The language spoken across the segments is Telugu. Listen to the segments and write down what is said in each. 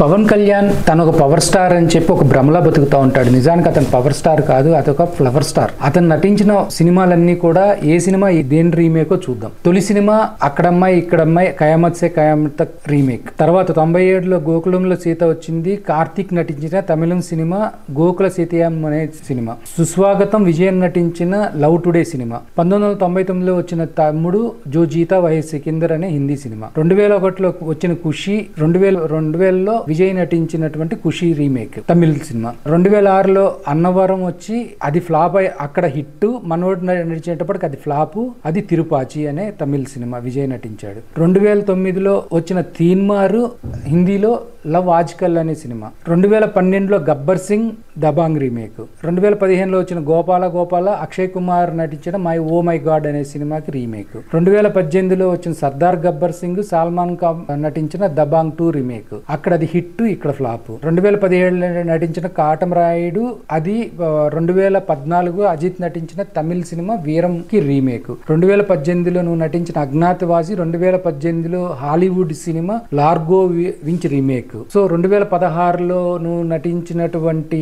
పవన్ కళ్యాణ్ తను ఒక పవర్ స్టార్ అని చెప్పి ఒక భ్రమలా బతుకుతూ ఉంటాడు. నిజానికి అతను పవర్ స్టార్ కాదు అదొక ఫ్లవర్ స్టార్ అతను నటించిన సినిమాలన్నీ కూడా ఏ సినిమా ఈ దేని రీమేకో చూద్దాం. తొలి సినిమా అక్కడమ్మాయి ఇక్కడమ్మాయి కయామత్ సే కయామత్ రీమేక్ తర్వాత తొంభై ఏడులో గోకులంలో సీత వచ్చింది. కార్తీక్ నటించిన తమిళం సినిమా గోకుల సీతయాం అనే సినిమా. సుస్వాగతం విజయన్ నటించిన లవ్ టుడే సినిమా. పంతొమ్మిది వందల తొంభై తొమ్మిదిలో వచ్చిన తమ్ముడు జో జీతా వహే సికిందర్ అనే హిందీ సినిమా. రెండు వేల ఒకటిలో వచ్చిన ఖుషి రెండు వేల రెండు వేలలో విజయ్ నటించినటువంటి ఖుషి రీమేక్ తమిళ్ సినిమా. రెండు వేల ఆరులో అన్నవరం వచ్చి అది ఫ్లాప్ అయి అక్కడ హిట్. మనోడు నడిచేటప్పటికి అది ఫ్లాప్. అది తిరుపాచి అనే తమిళ్ సినిమా విజయ్ నటించాడు. రెండు వేల తొమ్మిదిలో వచ్చిన తీన్మారు హిందీలో లవ్ ఆజ్కల్ అనే సినిమా. రెండు వేల పన్నెండులో గబ్బర్ సింగ్ దబాంగ్ రీమేక్. రెండు వేల పదిహేనులో వచ్చిన గోపాల గోపాల అక్షయ్ కుమార్ నటించిన మై ఓ మై గాడ్ అనే సినిమాకి రీమేక్. రెండు వేల పద్దెనిమిదిలో వచ్చిన సర్దార్ గబ్బర్ సింగ్ సల్మాన్ ఖాన్ నటించిన దబాంగ్ టూ రీమేక్. అక్కడ అది హిట్ ఇక్కడ ఫ్లాప్. రెండు వేల పదిహేడులో నటించిన కాటం రాయుడు అది రెండు వేల పద్నాలుగు అజిత్ నటించిన తమిళ సినిమా వీరం కి రీమేక్. రెండు వేల పద్దెనిమిదిలో నువ్వు నటించిన అజ్ఞాతవాసి రెండు వేల పద్దెనిమిదిలో హాలీవుడ్ సినిమా లార్గో వి- వించ్ రీమేక్. సో రెండు వేల పదహారులో నువ్వు నటించినటువంటి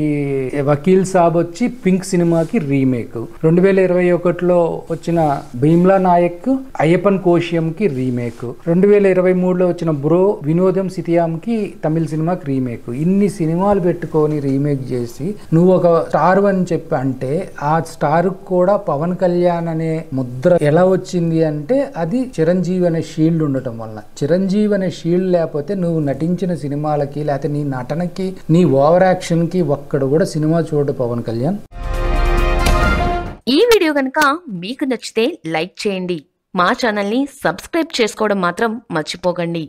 వకీల్ సాబ్ వచ్చి పింక్ సినిమాకి రీమేక్. రెండు వేల ఇరవై ఒకటిలో వచ్చిన భీమ్లా నాయక్ అయ్యప్పన్ కోశ్యంకి రీమేక్. రెండు వేల ఇరవై మూడులో వచ్చిన బ్రో వినోదం సితియాంకి తమిళ తమిళ సినిమాకి రీమేక్. ఇన్ని సినిమాలు పెట్టుకొని రీమేక్ చేసి నువ్వు ఒక స్టార్ అని చెప్పి అంటే ఆ స్టార్ కూడా పవన్ కళ్యాణ్ అనే ముద్ర ఎలా వచ్చింది అంటే అది చిరంజీవి అనే షీల్డ్ ఉండటం వల్ల. చిరంజీవి అనే షీల్డ్ లేకపోతే నువ్వు నటించిన సినిమాలకి లేకపోతే నీ నటనకి నీ ఓవర్ యాక్షన్కి ఒక్కడు కూడా సినిమా చూడు పవన్ కళ్యాణ్. ఈ వీడియో కనుక మీకు నచ్చితే లైక్ చేయండి. మా ఛానల్ని సబ్స్క్రైబ్ చేసుకోవడం మాత్రం మర్చిపోకండి.